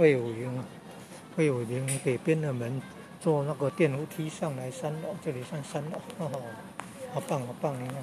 魏武营啊，魏武营北边的门，坐那个电楼梯上来三楼，这里算三楼，哦、好棒好棒，你看。